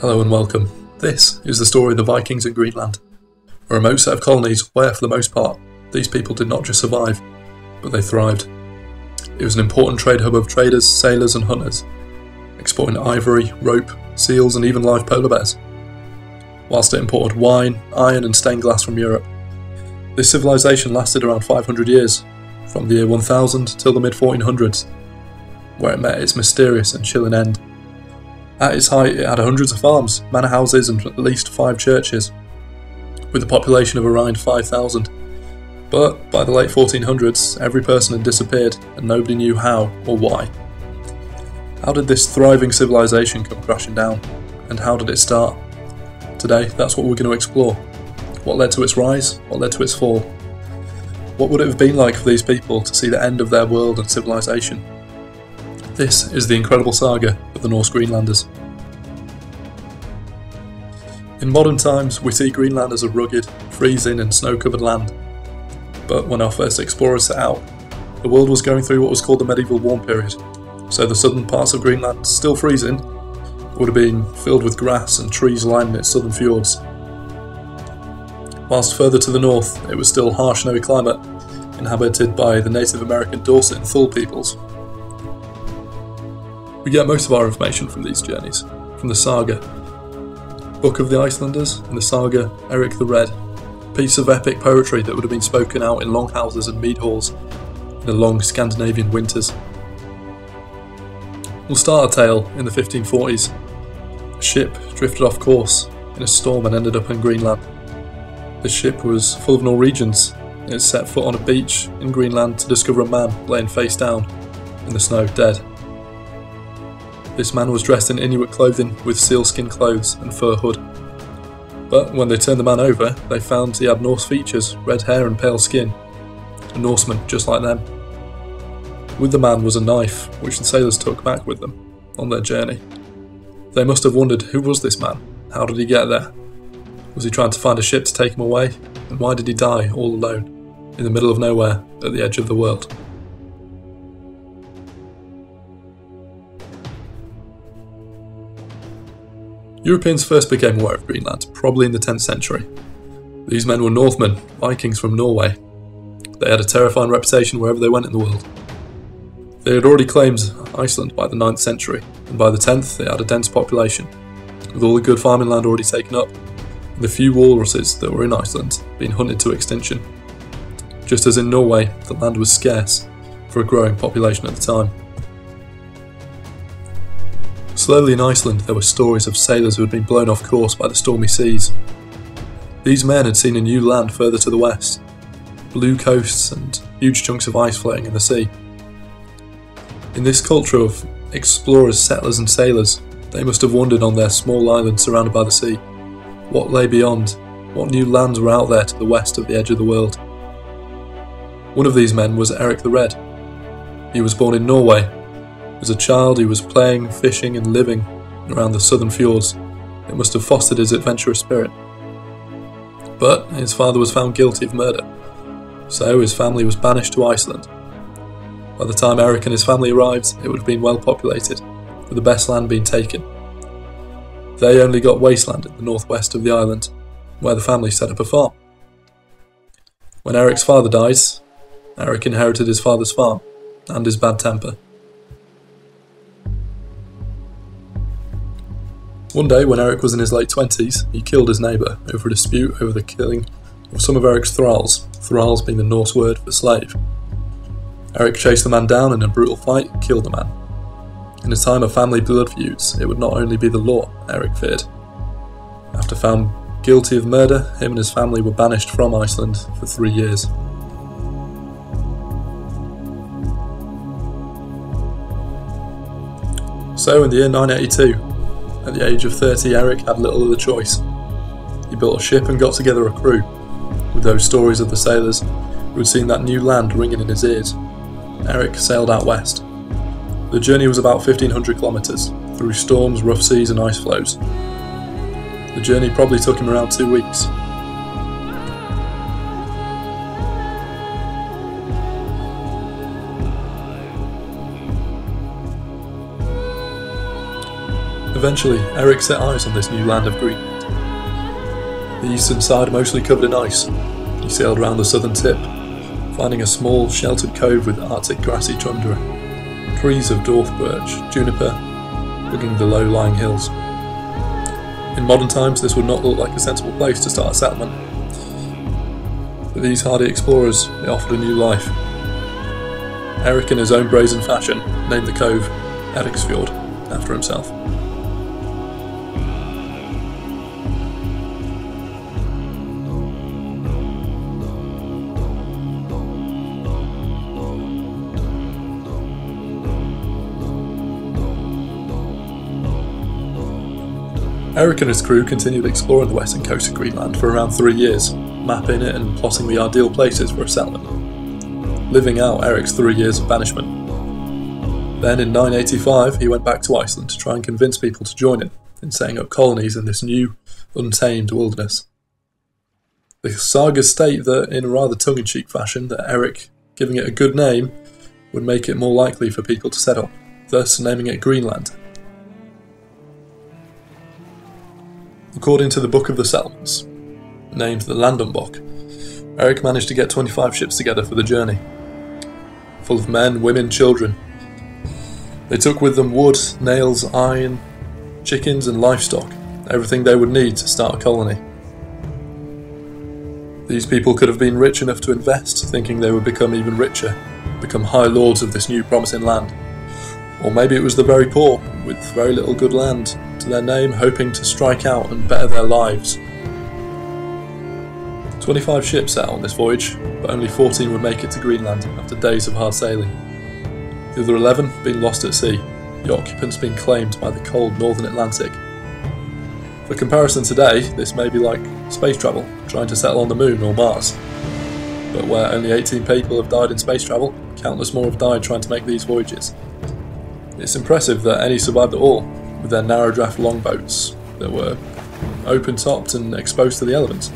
Hello and welcome. This is the story of the Vikings in Greenland, a remote set of colonies where, for the most part, these people did not just survive, but they thrived. It was an important trade hub of traders, sailors, and hunters, exporting ivory, rope, seals, and even live polar bears. Whilst it imported wine, iron, and stained glass from Europe. This civilization lasted around 500 years, from the year 1000 till the mid 1400s, where it met its mysterious and chilling end. At its height, it had hundreds of farms, manor houses, and at least five churches, with a population of around 5,000. But by the late 1400s, every person had disappeared, and nobody knew how or why. How did this thriving civilization come crashing down? And how did it start? Today, that's what we're going to explore. What led to its rise? What led to its fall? What would it have been like for these people to see the end of their world and civilization? This is the incredible saga of the Norse Greenlanders. In modern times, we see Greenland as a rugged, freezing, and snow covered land. But when our first explorers set out, the world was going through what was called the medieval warm period, so the southern parts of Greenland, still freezing, would have been filled with grass and trees lining its southern fjords. Whilst further to the north, it was still harsh snowy climate, inhabited by the Native American Dorset and Thule peoples. We get most of our information from these journeys, from the saga. Book of the Icelanders and the saga Eric the Red, piece of epic poetry that would have been spoken out in longhouses and mead halls in the long Scandinavian winters. We'll start our tale in the 1540s. A ship drifted off course in a storm and ended up in Greenland. The ship was full of Norwegians. It set foot on a beach in Greenland to discover a man laying face down in the snow, dead. This man was dressed in Inuit clothing with sealskin clothes and fur hood. But when they turned the man over, they found he had Norse features, red hair, and pale skin. A Norseman just like them. With the man was a knife, which the sailors took back with them on their journey. They must have wondered who was this man? How did he get there? Was he trying to find a ship to take him away? And why did he die all alone, in the middle of nowhere, at the edge of the world? Europeans first became aware of Greenland probably in the 10th century. These men were Northmen, Vikings from Norway. They had a terrifying reputation wherever they went in the world. They had already claimed Iceland by the 9th century, and by the 10th they had a dense population, with all the good farming land already taken up, and the few walruses that were in Iceland being hunted to extinction. Just as in Norway, the land was scarce for a growing population at the time. Slowly in Iceland, there were stories of sailors who had been blown off course by the stormy seas. These men had seen a new land further to the west, blue coasts and huge chunks of ice floating in the sea. In this culture of explorers, settlers, and sailors, they must have wondered on their small island surrounded by the sea. What lay beyond? What new lands were out there to the west of the edge of the world? One of these men was Eric the Red. He was born in Norway as a child, he was playing, fishing, and living around the southern fjords. It must have fostered his adventurous spirit. But his father was found guilty of murder, so his family was banished to Iceland. By the time Eric and his family arrived, it would have been well populated, with the best land being taken. They only got wasteland in the northwest of the island, where the family set up a farm. When Eric's father dies, Eric inherited his father's farm and his bad temper. One day, when Eric was in his late 20s, he killed his neighbour over a dispute over the killing of some of Eric's thralls, thralls being the Norse word for slave. Eric chased the man down in a brutal fight killed the man. In a time of family blood feuds, it would not only be the law Eric feared. After found guilty of murder, him and his family were banished from Iceland for three years. So, in the year 982, at the age of 30, Eric had little other choice. He built a ship and got together a crew, with those stories of the sailors who had seen that new land ringing in his ears. Eric sailed out west. The journey was about 1500 kilometres, through storms, rough seas, and ice floes. The journey probably took him around two weeks, Eventually, Eric set eyes on this new land of Greenland. The eastern side mostly covered in ice. He sailed round the southern tip, finding a small, sheltered cove with arctic grassy tundra, trees of dwarf birch, juniper, hugging the low-lying hills. In modern times, this would not look like a sensible place to start a settlement. For these hardy explorers, it offered a new life. Eric, in his own brazen fashion, named the cove Eriksfjord after himself. Eric and his crew continued exploring the western coast of Greenland for around three years, mapping it and plotting the ideal places for a settlement, living out Eric's three years of banishment. Then in 985 he went back to Iceland to try and convince people to join him in setting up colonies in this new, untamed wilderness. The sagas state that, in a rather tongue-in-cheek fashion, that Eric, giving it a good name, would make it more likely for people to settle, thus naming it Greenland According to the Book of the Settlements, named the Landnámabók, Eric managed to get 25 ships together for the journey, full of men, women, children. They took with them wood, nails, iron, chickens, and livestock, everything they would need to start a colony. These people could have been rich enough to invest, thinking they would become even richer, become high lords of this new promising land. Or maybe it was the very poor, with very little good land, to their name, hoping to strike out and better their lives. 25 ships set out on this voyage, but only 14 would make it to Greenland after days of hard sailing. The other 11 being lost at sea, the occupants being claimed by the cold northern Atlantic. For comparison today, this may be like space travel, trying to settle on the moon or Mars. But where only 18 people have died in space travel, countless more have died trying to make these voyages. It's impressive that any survived at all, with their narrow draft longboats that were open topped and exposed to the elements.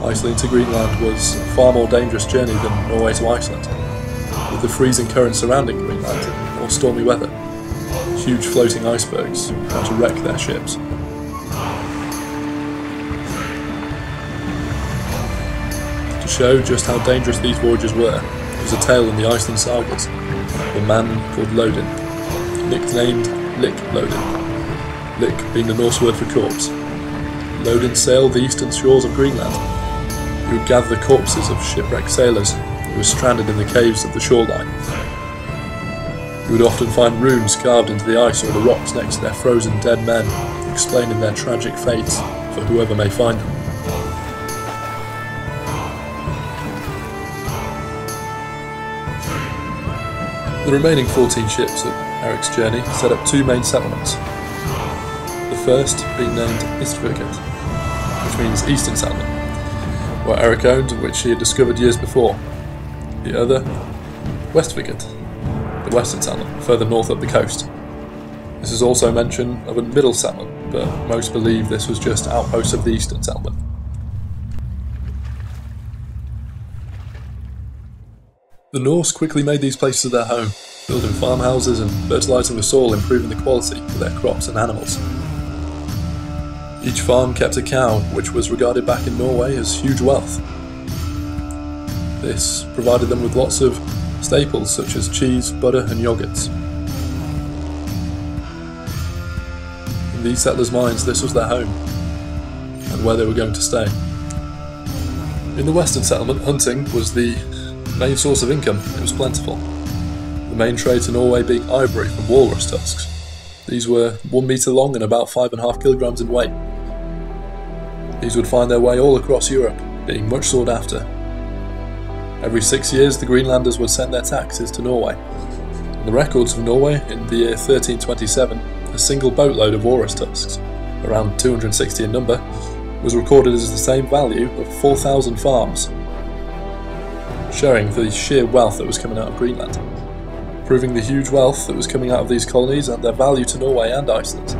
Iceland to Greenland was a far more dangerous journey than Norway to Iceland, with the freezing currents surrounding Greenland or stormy weather. Huge floating icebergs tried to wreck their ships. To show just how dangerous these voyages were, there's a tale in the Iceland sagas of a man called Lodin, nicknamed Lick Lodin, Lick being the Norse word for corpse. Lodin sailed the eastern shores of Greenland. He would gather the corpses of shipwrecked sailors who were stranded in the caves of the shoreline. He would often find runes carved into the ice or the rocks next to their frozen dead men, explaining their tragic fates for whoever may find them. The remaining 14 ships of Eric's journey set up two main settlements first being named Istviket, which means Eastern Settlement, where Eric owned and which he had discovered years before. The other, Westviket, the Western Settlement, further north up the coast. This is also mention of a middle settlement, but most believe this was just outposts of the Eastern Settlement. The Norse quickly made these places their home, building farmhouses and fertilising the soil, improving the quality for their crops and animals. Each farm kept a cow, which was regarded back in Norway as huge wealth. This provided them with lots of staples such as cheese, butter, and yogurts. In these settlers' minds, this was their home and where they were going to stay. In the western settlement, hunting was the main source of income. It was plentiful. The main trade to Norway being ivory from walrus tusks. These were one metre long and about five and a half kilograms in weight. These would find their way all across Europe, being much sought after. Every six years, the Greenlanders would send their taxes to Norway. In the records of Norway, in the year 1327, a single boatload of walrus tusks, around 260 in number, was recorded as the same value of 4,000 farms, showing the sheer wealth that was coming out of Greenland, proving the huge wealth that was coming out of these colonies and their value to Norway and Iceland.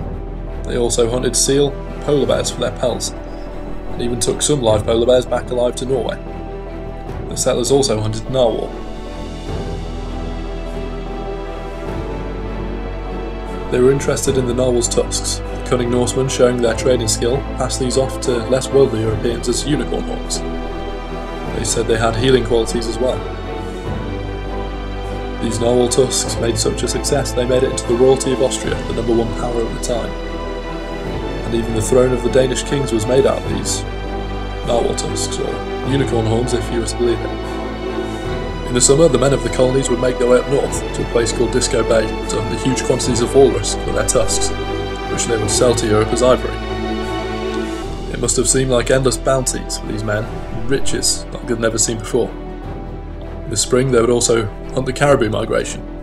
They also hunted seal and polar bears for their pelts, even took some live polar bears back alive to Norway. The settlers also hunted narwhal. They were interested in the narwhal's tusks, the cunning Norsemen showing their trading skill passed these off to less worldly Europeans as unicorn horns. They said they had healing qualities as well. These narwhal tusks made such a success they made it into the royalty of Austria, the number one power at the time. And even the throne of the Danish kings was made out of these narwhal tusks, or unicorn horns if you were to believe it. In the summer, the men of the colonies would make their way up north to a place called Disko Bay to hunt the huge quantities of walrus for their tusks, which they would sell to Europe as ivory. It must have seemed like endless bounties for these men, riches like they'd never seen before. In the spring, they would also hunt the caribou migration.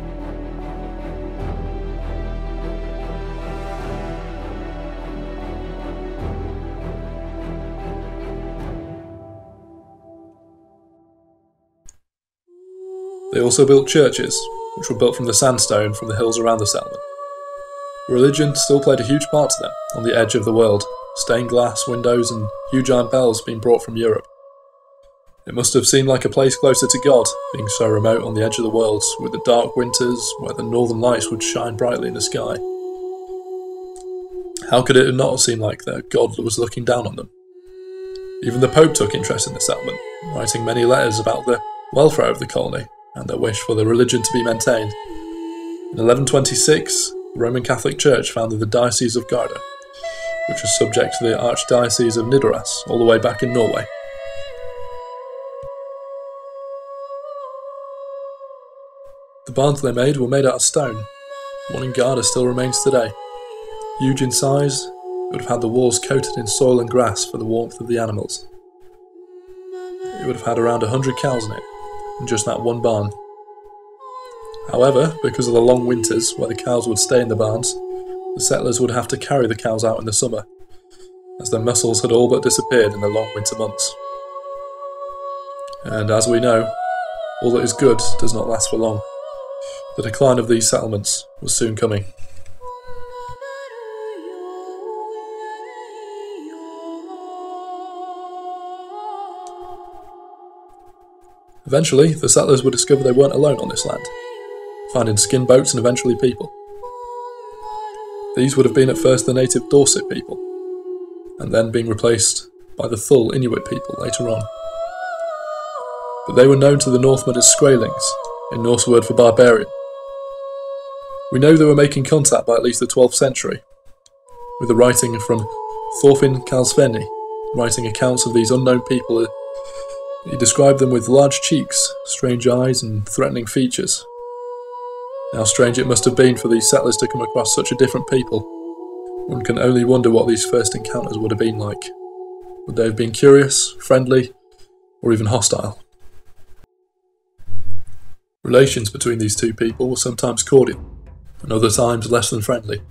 They also built churches, which were built from the sandstone from the hills around the settlement. Religion still played a huge part to them on the edge of the world, stained glass windows and huge iron bells being brought from Europe. It must have seemed like a place closer to God, being so remote on the edge of the world, with the dark winters where the northern lights would shine brightly in the sky. How could it not have seemed like that God was looking down on them? Even the Pope took interest in the settlement, writing many letters about the welfare of the colony and their wish for the religion to be maintained. In 1126, the Roman Catholic Church founded the Diocese of Garda, which was subject to the Archdiocese of Nidaros all the way back in Norway. The barns they made were made out of stone. One in Garda still remains today. Huge in size, it would have had the walls coated in soil and grass for the warmth of the animals. It would have had around a hundred cows in it, just that one barn. However, because of the long winters where the cows would stay in the barns, the settlers would have to carry the cows out in the summer, as their muscles had all but disappeared in the long winter months. And as we know, all that is good does not last for long. The decline of these settlements was soon coming. Eventually, the settlers would discover they weren't alone on this land, finding skin boats and eventually people. These would have been at first the native Dorset people, and then being replaced by the Thule Inuit people later on. But they were known to the Northmen as Skraelings, a Norse word for barbarian. We know they were making contact by at least the 12th century, with the writing from Thorfinn Karlsefni, writing accounts of these unknown people. He described them with large cheeks, strange eyes, and threatening features, how strange it must have been for these settlers to come across such a different people. One can only wonder what these first encounters would have been like. Would they have been curious, friendly, or even hostile? Relations between these two people were sometimes cordial, and other times less than friendly,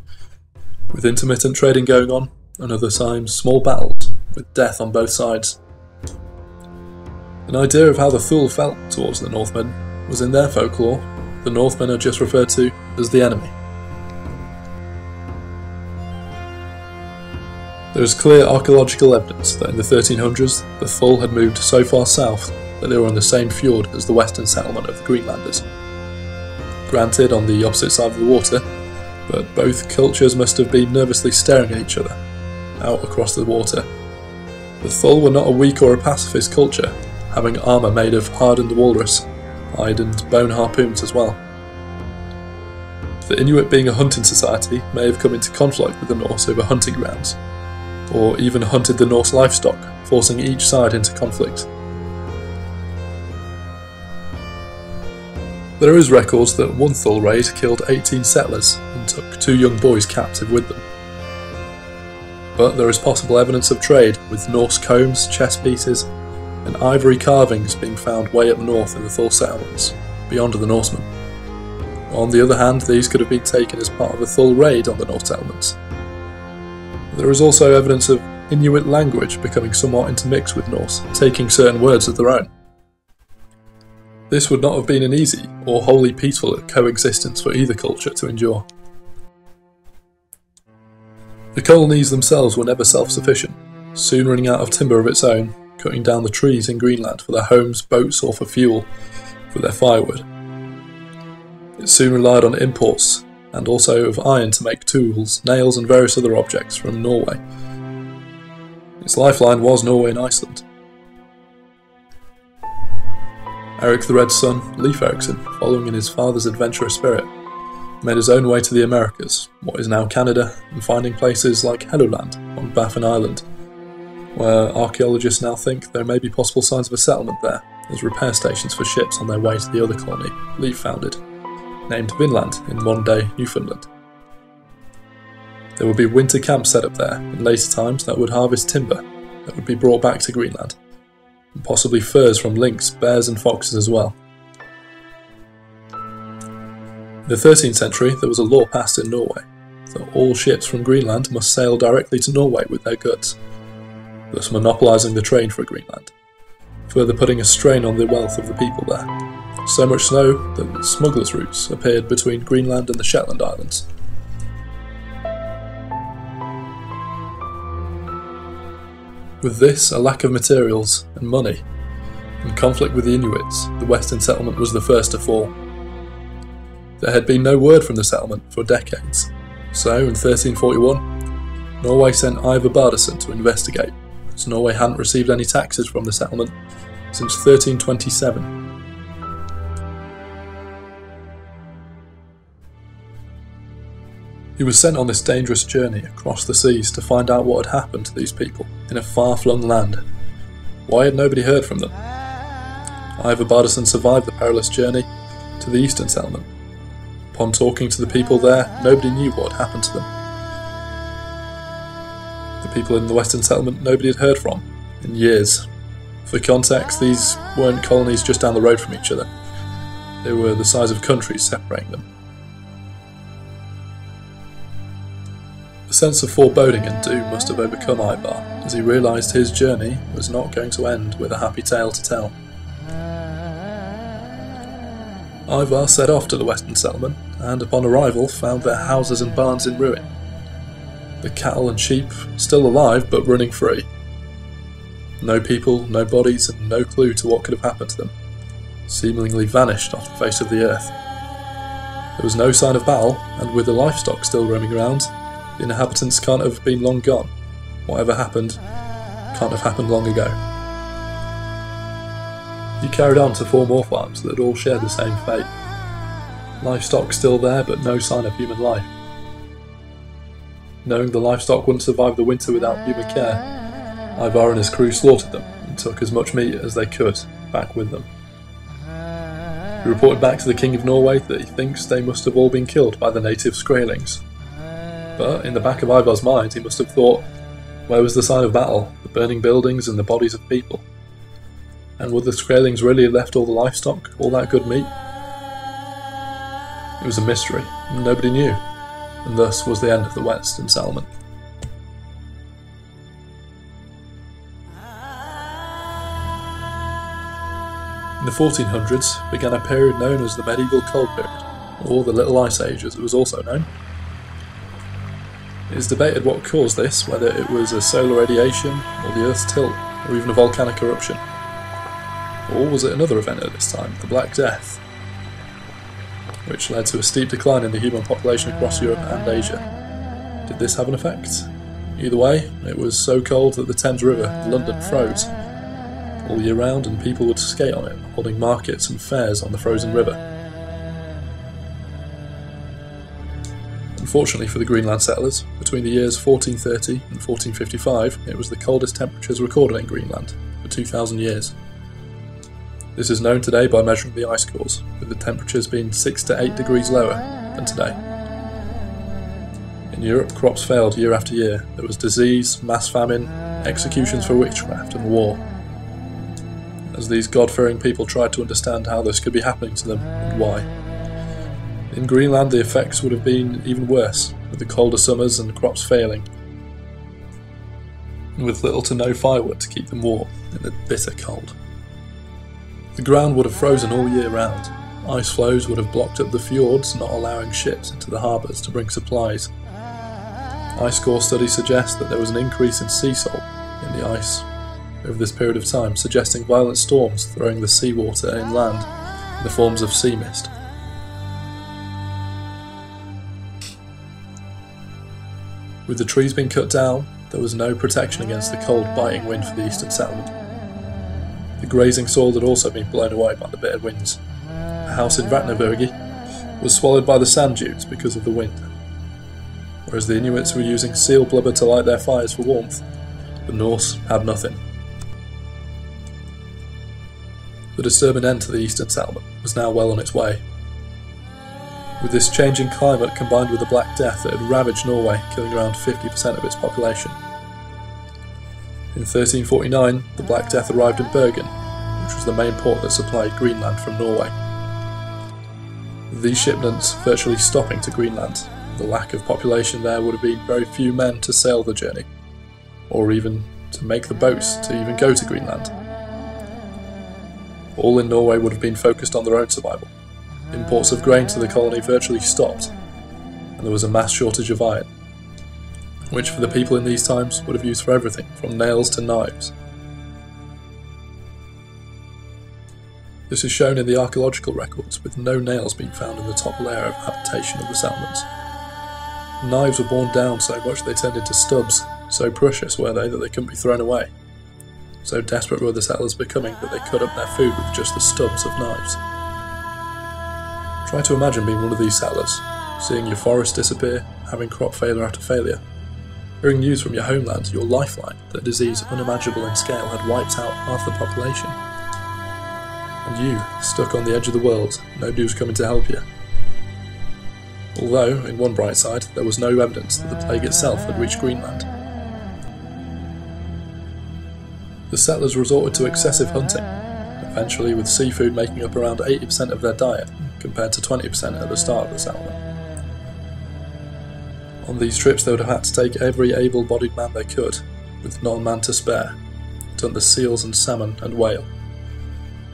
with intermittent trading going on, and other times small battles, with death on both sides. An idea of how the Thule felt towards the Northmen was in their folklore the Northmen are just referred to as the enemy. There is clear archaeological evidence that in the 1300s the Thule had moved so far south that they were on the same fjord as the western settlement of the Greenlanders. Granted, on the opposite side of the water, but both cultures must have been nervously staring at each other, out across the water. The Thule were not a weak or a pacifist culture, having armour made of hardened walrus hide and bone harpoons as well. The Inuit being a hunting society may have come into conflict with the Norse over hunting grounds, or even hunted the Norse livestock, forcing each side into conflict. There is records that one Thule raid killed 18 settlers and took two young boys captive with them. But there is possible evidence of trade, with Norse combs, chess pieces, and ivory carvings being found way up north in the Thule settlements, beyond the Norsemen. On the other hand, these could have been taken as part of a Thule raid on the North settlements. There is also evidence of Inuit language becoming somewhat intermixed with Norse, taking certain words of their own. This would not have been an easy or wholly peaceful coexistence for either culture to endure. The colonies themselves were never self sufficient, soon running out of timber of its own cutting down the trees in Greenland for their homes, boats, or for fuel for their firewood. It soon relied on imports and also of iron to make tools, nails, and various other objects from Norway. Its lifeline was Norway and Iceland. Eric the Red's son, Leif Erikson, following in his father's adventurous spirit, made his own way to the Americas, what is now Canada, and finding places like Helluland on Baffin Island, where archaeologists now think there may be possible signs of a settlement there, as repair stations for ships on their way to the other colony Leif founded, named Vinland in modern day Newfoundland. There would be winter camps set up there in later times that would harvest timber that would be brought back to Greenland and possibly furs from lynx, bears, and foxes as well. In the 13th century, there was a law passed in Norway that all ships from Greenland must sail directly to Norway with their goods, thus monopolising the trade for Greenland, further putting a strain on the wealth of the people there. So much so that smugglers' routes appeared between Greenland and the Shetland Islands. With this, a lack of materials and money, and conflict with the Inuits, the Western settlement was the first to fall. There had been no word from the settlement for decades, so in 1341, Norway sent Ivar Bardason to investigate, as Norway hadn't received any taxes from the settlement since 1327. He was sent on this dangerous journey across the seas to find out what had happened to these people in a far flung land. Why had nobody heard from them? Ivar Bardason survived the perilous journey to the eastern settlement. Upon talking to the people there, nobody knew what had happened to them. The people in the western settlement nobody had heard from in years. For context, these weren't colonies just down the road from each other. They were the size of countries separating them. A sense of foreboding and doom must have overcome Ivar as he realised his journey was not going to end with a happy tale to tell. Ivar set off to the western settlement and upon arrival found their houses and barns in ruin. The cattle and sheep still alive but running free. No people, no bodies, and no clue to what could have happened to them. Seemingly vanished off the face of the earth. There was no sign of battle, and with the livestock still roaming around, the inhabitants can't have been long gone. Whatever happened can't have happened long ago. He carried on to four more farms that all shared the same fate. Livestock still there, but no sign of human life. Knowing the livestock wouldn't survive the winter without human care, Ivar and his crew slaughtered them and took as much meat as they could back with them. He reported back to the King of Norway that he thinks they must have all been killed by the native Skraelings, but in the back of Ivar's mind, he must have thought, where was the sign of battle, the burning buildings and the bodies of people? And would the Skraelings really have left all the livestock, all that good meat? It was a mystery, nobody knew, and thus was the end of the Western settlement. In the 1400s began a period known as the Medieval Cold Period, or the Little Ice Age as it was also known. It is debated what caused this, whether it was a solar radiation, or the Earth's tilt, or even a volcanic eruption. Or was it another event at this time, the Black Death, which led to a steep decline in the human population across Europe and Asia? Did this have an effect? Either way, it was so cold that the Thames River in London froze all year round and people would skate on it, holding markets and fairs on the frozen river. Unfortunately for the Greenland settlers, between the years 1430 and 1455, it was the coldest temperatures recorded in Greenland for 2,000 years. This is known today by measuring the ice cores, with the temperatures being 6 to 8 degrees lower than today. In Europe, crops failed year after year. There was disease, mass famine, executions for witchcraft, and war. As these God fearing people tried to understand how this could be happening to them and why. In Greenland, the effects would have been even worse, with the colder summers and crops failing, and with little to no firewood to keep them warm in the bitter cold. The ground would have frozen all year round. Ice floes would have blocked up the fjords, not allowing ships into the harbours to bring supplies. Ice core studies suggest that there was an increase in sea salt in the ice over this period of time, suggesting violent storms throwing the seawater inland in the forms of sea mist. With the trees being cut down, there was no protection against the cold, biting wind for the eastern settlement. The grazing soil had also been blown away by the bitter winds. A house in Vatnahverfi was swallowed by the sand dunes because of the wind. Whereas the Inuits were using seal blubber to light their fires for warmth, the Norse had nothing. The disturbing end to the eastern settlement was now well on its way. With this changing climate combined with the Black Death that had ravaged Norway, killing around 50% of its population. In 1349, the Black Death arrived in Bergen, which was the main port that supplied Greenland from Norway. These shipments virtually stopping to Greenland, the lack of population there would have been very few men to sail the journey, or even to make the boats to even go to Greenland. All in Norway would have been focused on their own survival. Imports of grain to the colony virtually stopped, and there was a mass shortage of iron, which for the people in these times would have used for everything from nails to knives. This is shown in the archaeological records, with no nails being found in the top layer of habitation of the settlements. Knives were worn down so much they turned into stubs, so precious were they that they couldn't be thrown away. So desperate were the settlers becoming that they cut up their food with just the stubs of knives. Try to imagine being one of these settlers, seeing your forest disappear, having crop failure after failure. Hearing news from your homeland, your lifeline, that a disease unimaginable in scale had wiped out half the population. And you, stuck on the edge of the world, no news coming to help you. Although, in one bright side, there was no evidence that the plague itself had reached Greenland. The settlers resorted to excessive hunting, eventually with seafood making up around 80% of their diet, compared to 20% at the start of the settlement. On these trips, they would have had to take every able bodied man they could, with not a man to spare, to hunt the seals and salmon and whale.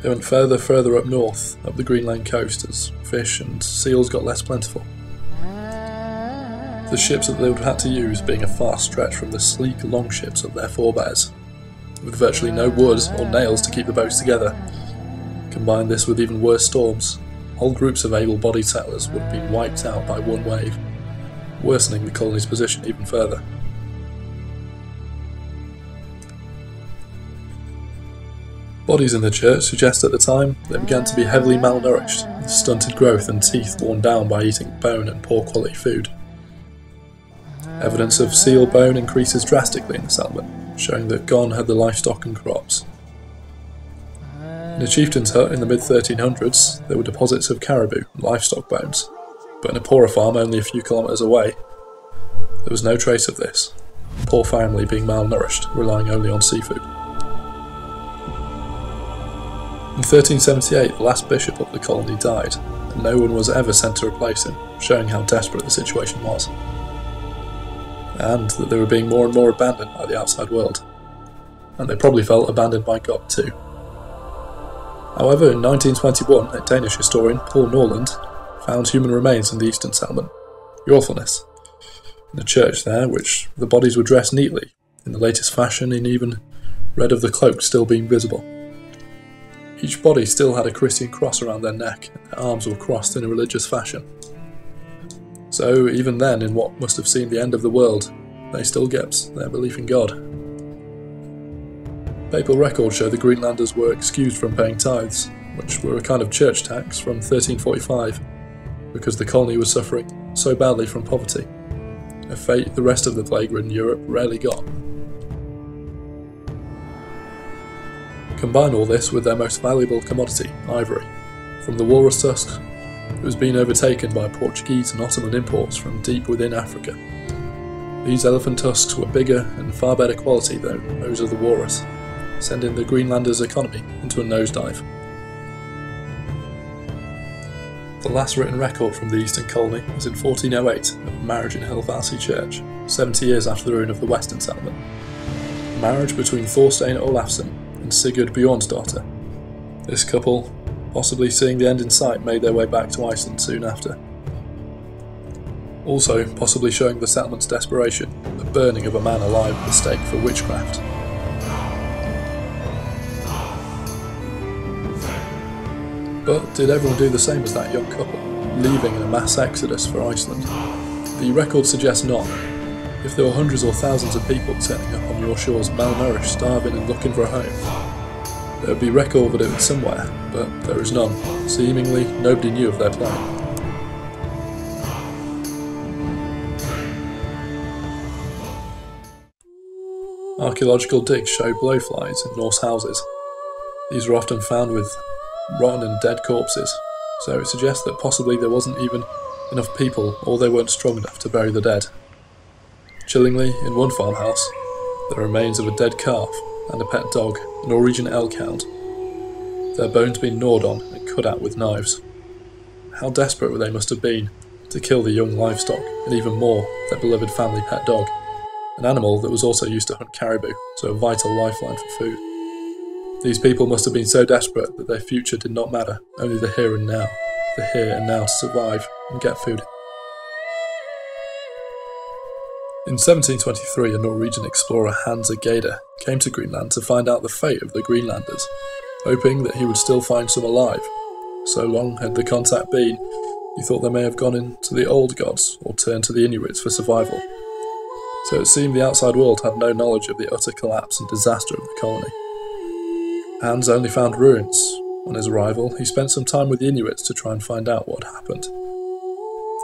They went further, further up north, up the Greenland coast, as fish and seals got less plentiful. The ships that they would have had to use being a far stretch from the sleek longships of their forebears, with virtually no wood or nails to keep the boats together. Combine this with even worse storms, whole groups of able bodied settlers would have been wiped out by one wave, worsening the colony's position even further. Bodies in the church suggest at the time they began to be heavily malnourished, with stunted growth and teeth worn down by eating bone and poor quality food. Evidence of seal bone increases drastically in the settlement, showing that Gon had the livestock and crops. In a chieftain's hut in the mid 1300s, there were deposits of caribou and livestock bones, but in a poorer farm only a few kilometres away, there was no trace of this, poor family being malnourished, relying only on seafood. In 1378, the last bishop of the colony died, and no one was ever sent to replace him, showing how desperate the situation was. And that they were being more and more abandoned by the outside world. And they probably felt abandoned by God too. However, in 1921, a Danish historian, Poul Nørlund, found human remains in the eastern settlement, The awfulness. in the church there, which the bodies were dressed neatly, in the latest fashion, in even red of the cloak still being visible. Each body still had a Christian cross around their neck, and their arms were crossed in a religious fashion. So, even then, in what must have seemed the end of the world, they still kept their belief in God. Papal records show the Greenlanders were excused from paying tithes, which were a kind of church tax from 1345, because the colony was suffering so badly from poverty, a fate the rest of the plague ridden Europe rarely got. Combine all this with their most valuable commodity, ivory. From the walrus tusk, it was being overtaken by Portuguese and Ottoman imports from deep within Africa. These elephant tusks were bigger and far better quality than those of the walrus, sending the Greenlanders' economy into a nosedive. The last written record from the Eastern Colony was in 1408 of a marriage in Hvalsey Church, 70 years after the ruin of the Western settlement. A marriage between Thorstein Olafsson and Sigurd Bjornsdottir. This couple, possibly seeing the end in sight, made their way back to Iceland soon after. Also, possibly showing the settlement's desperation, the burning of a man alive at the stake for witchcraft. But did everyone do the same as that young couple, leaving in a mass exodus for Iceland? The record suggests not. If there were hundreds or thousands of people turning up on your shores malnourished, starving, and looking for a home, there would be record of it somewhere, but there is none. Seemingly, nobody knew of their plight. Archaeological digs show blowflies in Norse houses. These are often found with rotten and dead corpses, so it suggests that possibly there wasn't even enough people or they weren't strong enough to bury the dead. Chillingly, in one farmhouse, the remains of a dead calf and a pet dog, a Norwegian elk hound. Their bones being gnawed on and cut at with knives. How desperate they must have been to kill the young livestock and even more their beloved family pet dog, an animal that was also used to hunt caribou, so a vital lifeline for food. These people must have been so desperate that their future did not matter, only the here and now, the here and now to survive and get food. In 1723, a Norwegian explorer Hans Egede came to Greenland to find out the fate of the Greenlanders, hoping that he would still find some alive. So long had the contact been, he thought they may have gone into the old gods or turned to the Inuits for survival. So it seemed the outside world had no knowledge of the utter collapse and disaster of the colony. Hans only found ruins. On his arrival, he spent some time with the Inuits to try and find out what happened.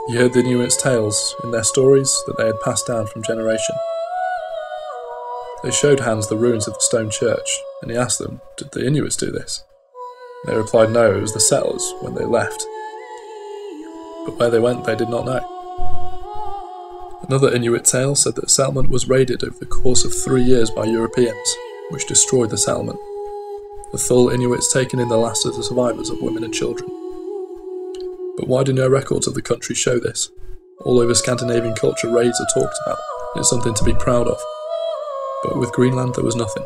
He heard the Inuits' tales in their stories that they had passed down from generation. They showed Hans the ruins of the stone church, and he asked them, Did the Inuits do this? They replied no, it was the settlers when they left. But where they went, they did not know. Another Inuit tale said that the settlement was raided over the course of three years by Europeans, which destroyed the settlement. The full Inuits taken in the last of the survivors of women and children. But why do no records of the country show this? All over Scandinavian culture, raids are talked about, it's something to be proud of. But with Greenland, there was nothing.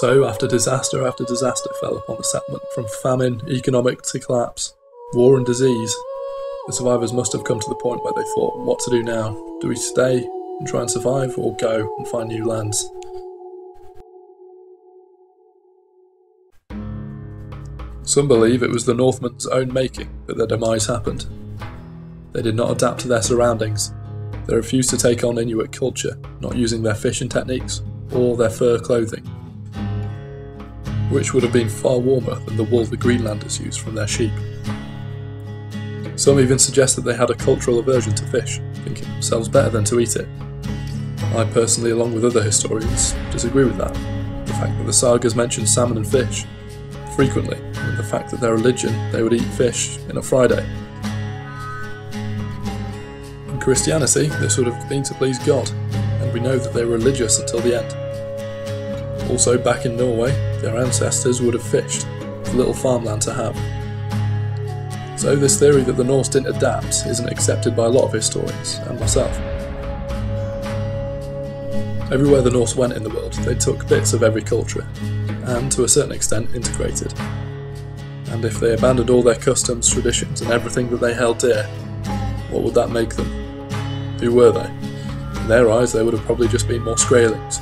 So, after disaster after disaster fell upon the settlement, from famine, economic to collapse, war and disease, the survivors must have come to the point where they thought, what to do now? Do we stay and try and survive, or go and find new lands. Some believe it was the Northmen's own making that their demise happened. They did not adapt to their surroundings. They refused to take on Inuit culture, not using their fishing techniques or their fur clothing, which would have been far warmer than the wool the Greenlanders used from their sheep. Some even suggest that they had a cultural aversion to fish, thinking themselves better than to eat it. I personally, along with other historians, disagree with that. The fact that the sagas mention salmon and fish frequently, and the fact that their religion they would eat fish in a Friday. In Christianity, this would have been to please God, and we know that they were religious until the end. Also, back in Norway, their ancestors would have fished, with little farmland to have. So, this theory that the Norse didn't adapt isn't accepted by a lot of historians, and myself. Everywhere the Norse went in the world, they took bits of every culture, and to a certain extent integrated. And if they abandoned all their customs, traditions, and everything that they held dear, what would that make them? Who were they? In their eyes, they would have probably just been more Skraelings.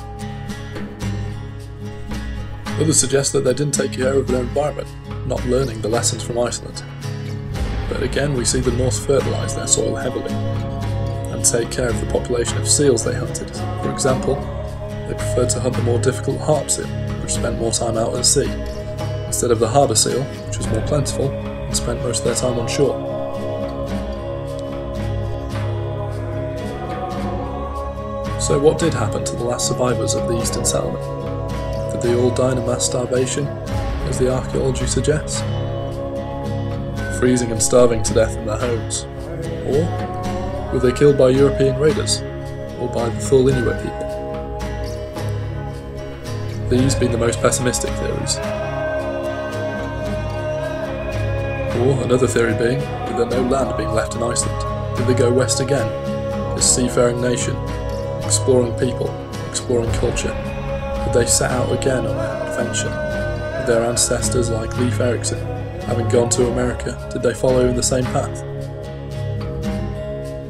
Others suggest that they didn't take care of their environment, not learning the lessons from Iceland. But again, we see the Norse fertilise their soil heavily, and take care of the population of seals they hunted. For example, they preferred to hunt the more difficult harp seal, which spent more time out at sea, instead of the harbour seal, which was more plentiful and spent most of their time on shore. So what did happen to the last survivors of the eastern settlement? Did they all die in mass starvation, as the archaeology suggests? Freezing and starving to death in their homes? Or were they killed by European raiders, or by the Thule Inuit people? These being the most pessimistic theories. Or another theory being, with there no land being left in Iceland, did they go west again, this seafaring nation, exploring people, exploring culture? Did they set out again on their adventure? With their ancestors like Leif Erikson, having gone to America, did they follow in the same path?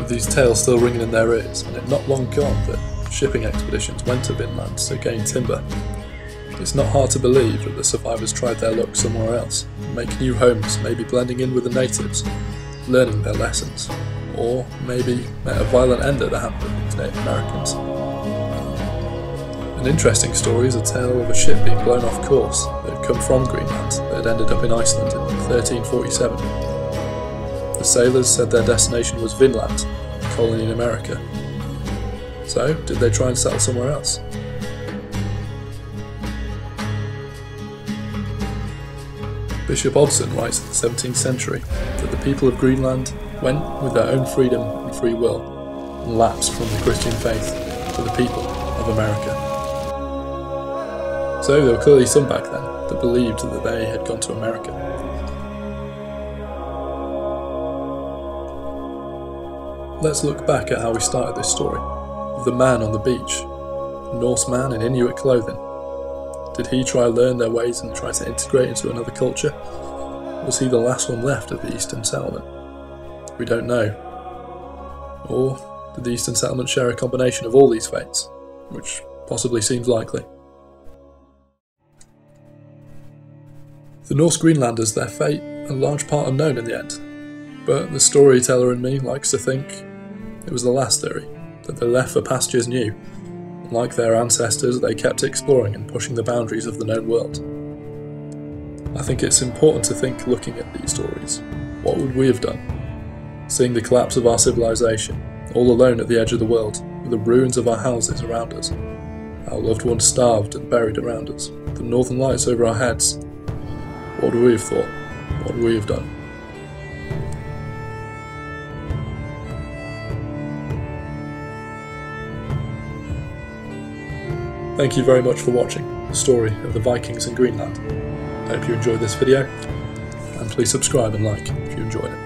with these tales still ringing in their ears, and it not long gone that shipping expeditions went to Vinland to gain timber. It's not hard to believe that the survivors tried their luck somewhere else, make new homes, maybe blending in with the natives, learning their lessons, or maybe met a violent end at the hands of Native Americans. An interesting story is a tale of a ship being blown off course that had come from Greenland that had ended up in Iceland in 1347. The sailors said their destination was Vinland, a colony in America. So, did they try and settle somewhere else? Bishop Oddsson writes in the 17th century that the people of Greenland went with their own freedom and free will and lapsed from the Christian faith to the people of America. So there were clearly some back then that believed that they had gone to America. Let's look back at how we started this story. The man on the beach, Norse man in Inuit clothing. Did he try to learn their ways and try to integrate into another culture? Was he the last one left of the Eastern settlement? We don't know. Or did the Eastern settlement share a combination of all these fates, which possibly seems likely? The Norse Greenlanders, their fate, a large part unknown in the end, but the storyteller in me likes to think it was the last theory, that they left for pastures new, like their ancestors, they kept exploring and pushing the boundaries of the known world. I think it's important to think looking at these stories. What would we have done? Seeing the collapse of our civilization, all alone at the edge of the world, with the ruins of our houses around us, our loved ones starved and buried around us, the northern lights over our heads. What would we have thought? What would we have done? Thank you very much for watching the story of the Vikings in Greenland. I hope you enjoyed this video, and please subscribe and like if you enjoyed it.